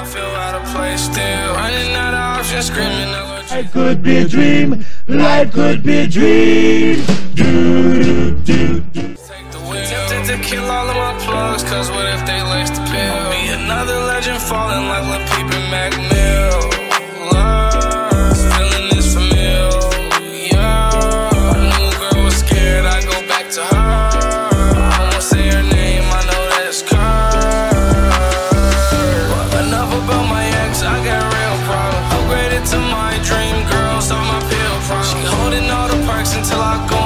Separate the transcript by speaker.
Speaker 1: I feel out of place still. Running out of options, screaming. Life
Speaker 2: could be a dream. Life could be a dream. Do, do, do.
Speaker 1: Take the wheel. Tempted to kill all of my plugs, cause what if they lace the pill? Be another legend falling like Peep and Mac. to my dream girls so my pill prime. She holding all the perks until I go.